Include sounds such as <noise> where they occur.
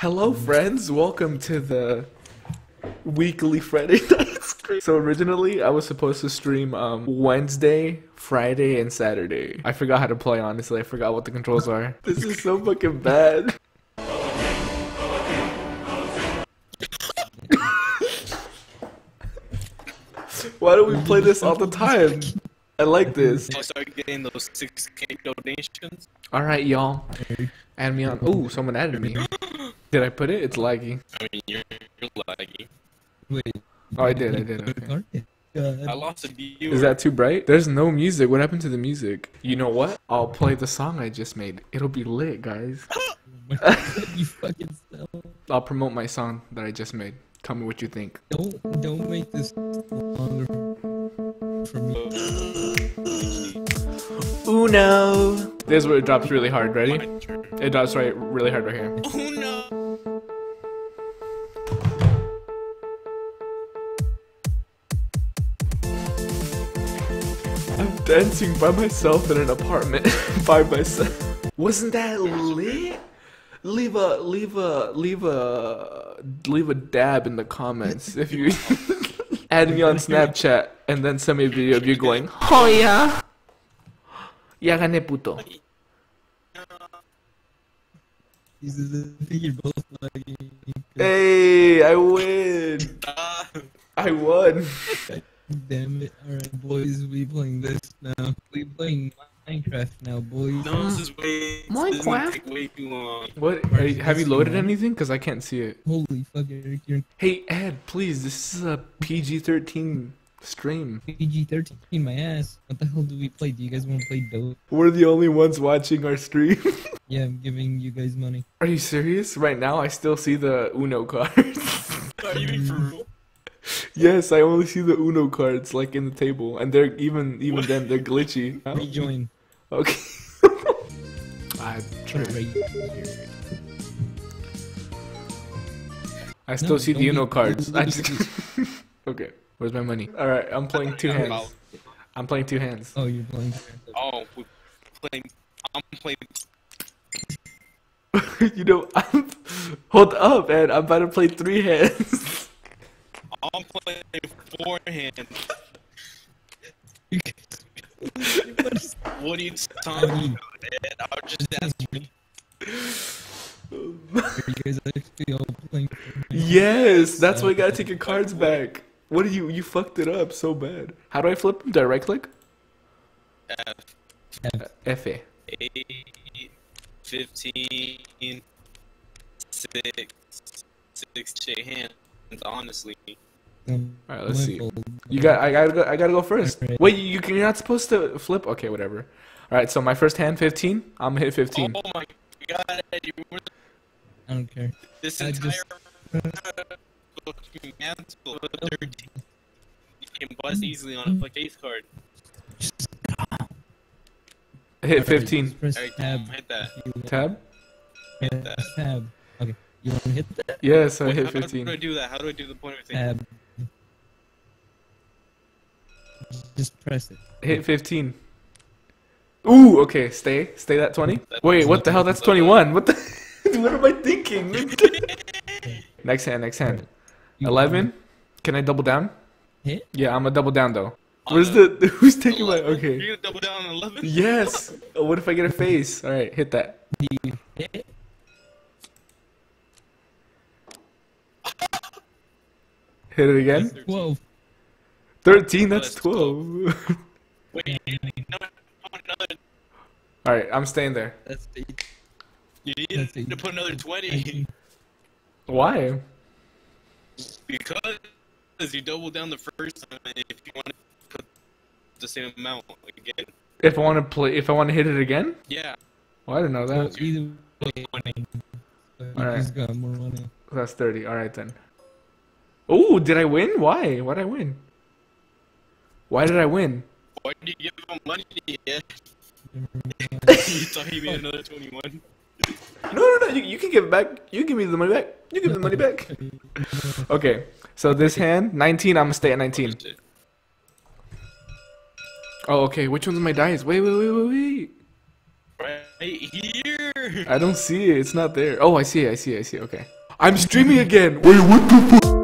Hello, friends. Welcome to the weekly Friday <laughs> night stream. So originally, I was supposed to stream um Wednesday, Friday, and Saturday. I forgot how to play. Honestly, I forgot what the controls are. <laughs> This is so fucking bad. Why don't we play this all the time? I like mm-hmm. this. I start getting those 6k donations. All right, y'all. Add me on. Ooh, someone added me. <gasps> Did I put it? It's laggy. I mean, you're, you're laggy. Wait. Oh, I did. I did. Okay. I lost a viewer. Is that too bright? There's no music. What happened to the music? You know what? I'll play the song I just made. It'll be lit, guys. <gasps> you fucking sell. I'll promote my song that I just made. Tell me what you think. Don't don't make this longer for me. <gasps> Uno. This is where it drops really hard. Ready? It drops right, really hard right here. Oh no! I'm dancing by myself in an apartment <laughs> by myself. Wasn't that lit? Leave a leave a leave a leave a dab in the comments if you <laughs> add me on Snapchat and then send me a video of you going, Oh yeah. Ya gané puto. I think you're both lagging. Hey, I win. I won. Damn it. Alright, boys, we playing this now. We playing Minecraft now, boys. no, this is way. This is gonna take way too long. What? Are you, have you loaded anything? Cause I can't see it. Holy fuck, Eric, you're Hey Ed, please. This is a PG-13 stream. PG-13, my ass. What the hell do we play? Do you guys want to play Dope? We're the only ones watching our stream. <laughs> Yeah, I'm giving you guys money. Are you serious? Right now, I still see the Uno cards. <laughs> Are you being for real? <laughs> yes, I only see the Uno cards like in the table, and they're even even then they're glitchy. Rejoin. Okay. I Put it right here. I still No, see the Uno cards. I just okay. Where's my money? All right, I'm playing two hands. I'm playing two hands. Oh, you're playing. Oh, we're playing. I'm playing. <laughs> you know, I'm, hold up, man. I'm about to play three hands. I'm playing four hands. <laughs> What are you talking about, Ed? I was just asking. Are you guys actually all playing? yes, that's uh, why you gotta take your cards back. What are you? You fucked it up so bad. How do I flip them? Do I right click? F, F A. 8, 15, 6, 6 shake hands, honestly. Um, Alright, let's see. blindfold. You got. I gotta go. I gotta go first. Alright. Wait, you, you're not supposed to flip. Okay, whatever. All right. So my first hand, 15. I'm gonna hit 15. Oh my god, Ed, you were I don't care. this I entire just- mantle um You can bust easily on a case card. Hit 15. just Press Alright, tab. hit that. You Tab. want- press tab. Okay. You want to hit that? Yes, I Wait, hit how do I 15. do that? How do I do the pointer thing? Tab. Just press it. Hit 15. Ooh. Okay. Stay. Stay that 20. Wait. What the hell? That's 21. What the? <laughs> what am I thinking? <laughs> next hand. Next hand. You 11. Can I double down? Hit? Yeah, I'm a double down though. On Where's uh, the the? <laughs> Who's taking my? Okay. You're gonna double down on 11? Yes. Oh, what if I get a face? All right. Hit that. Hit? Hit it again. Whoa. 13. That's oh, That's 12. <laughs> Wait, no, All right. I'm staying there. That's the you need it. to put another 20 Why? Because you double down the first time if you want to put the same amount again. If I want to play, if I want to hit it again. Yeah. Well, I didn't know that. Either way. You Alright. just got more money. That's 30. All right then. Oh, did I win? Why? Why did I win? Why did I win? Why did you give him money? Yeah. <laughs> You thought he made another 21. No, no, no. You, you can give it back. You give me the money back. You give me the money back. <laughs> Okay. So this hand, 19. I'm gonna stay at 19. Oh, okay. Which one's my dice? Wait, wait, wait, wait, wait. Right here. I don't see it. It's not there. Oh, I see it. I see it. I see it. Okay. I'm streaming again. Wait, what the fuck?